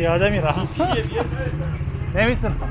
في آدمی را نمیتونم